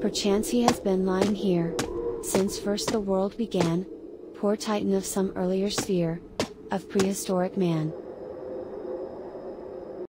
Perchance he has been lying here, since first the world began, poor titan of some earlier sphere, of prehistoric man.